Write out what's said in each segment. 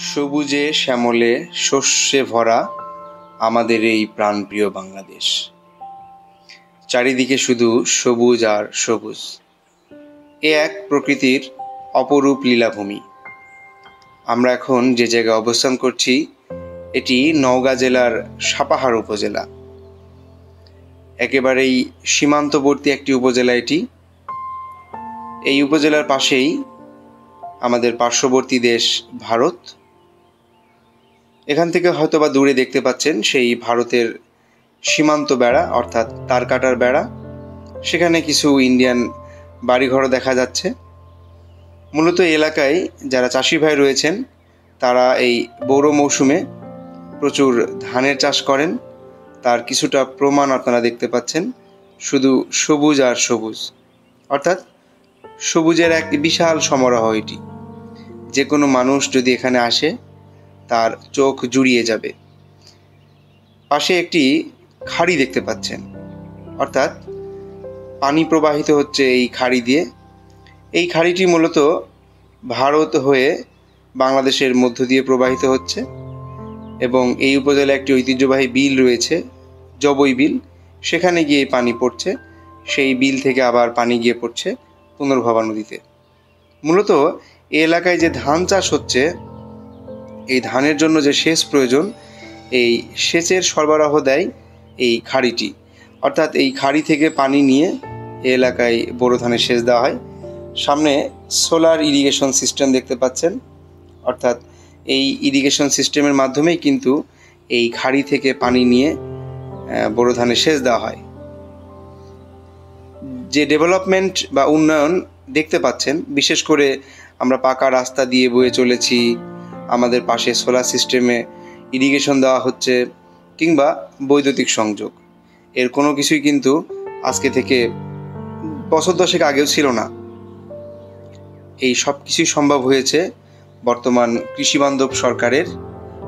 সবুজে শ্যামলে শস্যে ভরা আমাদের এই প্রাণপ্রিয় বাংলাদেশ। চারিদিকে শুধু সবুজ আর সবুজ। এ এক প্রকৃতির অপরূপ লীলাভূমি। আমরা এখন যে জায়গায় অবস্থান করছি, এটি নওগাঁ জেলার সাপাহার উপজেলা। একেবারেই সীমান্তবর্তী একটি উপজেলা এটি। এই উপজেলার পাশেই আমাদের পার্শ্ববর্তী দেশ ভারত। এখান থেকে হয়তো বা দূরে দেখতে পাচ্ছেন সেই ভারতের সীমান্ত বেড়া, অর্থাৎ তারকাটার বেড়া। সেখানে কিছু ইন্ডিয়ান বাড়িঘরও দেখা যাচ্ছে। মূলত এলাকায় যারা চাষি ভাই রয়েছেন, তারা এই বৌর মৌসুমে প্রচুর ধানের চাষ করেন। তার কিছুটা প্রমাণ আপনারা দেখতে পাচ্ছেন, শুধু সবুজ আর সবুজ। অর্থাৎ সবুজের এক বিশাল সমারোহ এটি। যে কোনো মানুষ যদি এখানে আসে তার চোখ জুড়িয়ে যাবে। পাশে একটি খাড়ি দেখতে পাচ্ছেন। অর্থাৎ পানি প্রবাহিত হচ্ছে এই খাড়ি দিয়ে। এই খাড়িটি মূলত ভারত হয়ে বাংলাদেশের মধ্য দিয়ে প্রবাহিত হচ্ছে এবং এই উপজেলায় একটি ঐতিহ্যবাহী বিল রয়েছে, জবই বিল। সেখানে গিয়ে পানি পড়ছে। সেই বিল থেকে আবার পানি গিয়ে পড়ছে পুনর্ভবা নদীতে। মূলত এই এলাকায় যে ধান চাষ হচ্ছে এই ধানের জন্য যে সেচ প্রয়োজন, এই সেচের সরবরাহ দেয় এই খাড়িটি। অর্থাৎ এই খাড়ি থেকে পানি নিয়ে এলাকায় বোরো ধানের সেচ দেওয়া হয়। সামনে সোলার ইরিগেশন সিস্টেম দেখতে পাচ্ছেন। অর্থাৎ এই ইরিগেশন সিস্টেমের মাধ্যমেই কিন্তু এই খাড়ি থেকে পানি নিয়ে বোরো ধানের সেচ দেওয়া হয়। যে ডেভেলপমেন্ট বা উন্নয়ন দেখতে পাচ্ছেন, বিশেষ করে আমরা পাকা রাস্তা দিয়ে বয়ে চলেছি আমাদের পাশে সোলার সিস্টেমে ইরিগেশন দেওয়া হচ্ছে কিংবা বৈদ্যুতিক সংযোগ। এর কোনো কিছুই কিন্তু আজকে থেকে বছর দশেক আগেও ছিল না। এই সব কিছুই সম্ভব হয়েছে বর্তমান কৃষিবান্ধব সরকারের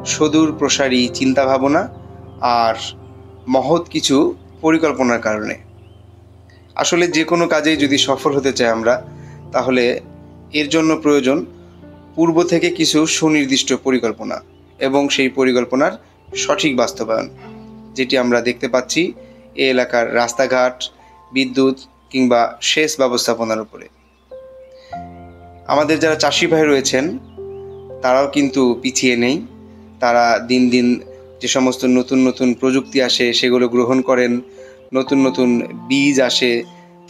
সদূর প্রসারী চিন্তাভাবনা আর মহৎ কিছু পরিকল্পনার কারণে। আসলে যে কোনো কাজেই যদি সফল হতে চাই আমরা, তাহলে এর জন্য প্রয়োজন পূর্ব থেকে কিছু সুনির্দিষ্ট পরিকল্পনা এবং সেই পরিকল্পনার সঠিক বাস্তবায়ন, যেটি আমরা দেখতে পাচ্ছি এ এলাকার রাস্তাঘাট, বিদ্যুৎ কিংবা সেচ ব্যবস্থাপনার উপরে। আমাদের যারা চাষি ভাই রয়েছেন, তারাও কিন্তু পিছিয়ে নেই। তারা দিন দিন যে সমস্ত নতুন নতুন প্রযুক্তি আসে, সেগুলো গ্রহণ করেন। নতুন নতুন বীজ আসে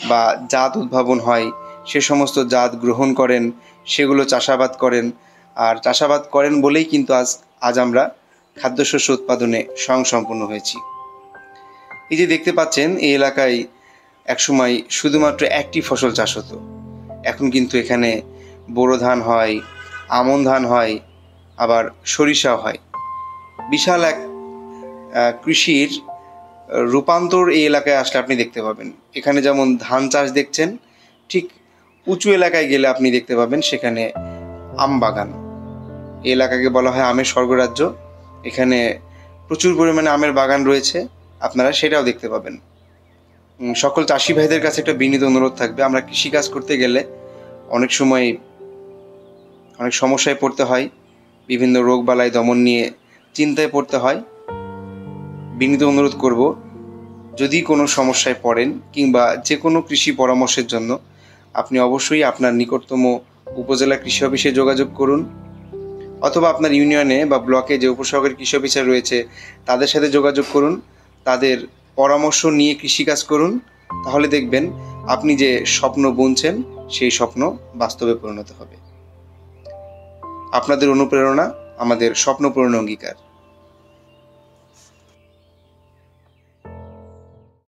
বা জাত উদ্ভাবন হয় সে সমস্ত জাত গ্রহণ করেন, সেগুলো চাষাবাদ করেন। আর চাষাবাদ করেন বলেই কিন্তু আজ আজ আমরা খাদ্যশস্য উৎপাদনে স্বয়ংসম্পন্ন হয়েছি। এই যে দেখতে পাচ্ছেন, এই এলাকায় একসময় শুধুমাত্র একটি ফসল চাষ হতো। এখন কিন্তু এখানে বোরো ধান হয়, আমন ধান হয়, আবার সরিষাও হয়। বিশাল এক কৃষির রূপান্তর এই এলাকায় আসলে আপনি দেখতে পাবেন। এখানে যেমন ধান চাষ দেখছেন, ঠিক উঁচু এলাকায় গেলে আপনি দেখতে পাবেন সেখানে আম বাগান। এলাকাকে বলা হয় আমের স্বর্গরাজ্য। এখানে প্রচুর পরিমাণে আমের বাগান রয়েছে, আপনারা সেটাও দেখতে পাবেন। সকল চাষি ভাইদের কাছে একটা বিনীত অনুরোধ থাকবে, আমরা কৃষিকাজ করতে গেলে অনেক সময়, অনেক সমস্যায় পড়তে হয়, বিভিন্ন রোগ বালাই দমন নিয়ে চিন্তায় পড়তে হয়। বিনীত অনুরোধ করব, যদি কোনো সমস্যায় পড়েন কিংবা যে কোনো কৃষি পরামর্শের জন্য আপনি অবশ্যই আপনার নিকটতম উপজেলা কৃষি অফিসে যোগাযোগ করুন অথবা আপনার ইউনিয়নে বা ব্লকে যে উপসহকারী কৃষি অফিসার রয়েছে, তাদের সাথে যোগাযোগ করুন, তাদের পরামর্শ নিয়ে কৃষিকাজ করুন, তাহলে দেখবেন আপনি যে স্বপ্ন বুনছেন, সেই স্বপ্ন বাস্তবে পরিণত হবে। আপনাদের অনুপ্রেরণা, আমাদের স্বপ্ন পূরণ অঙ্গীকার।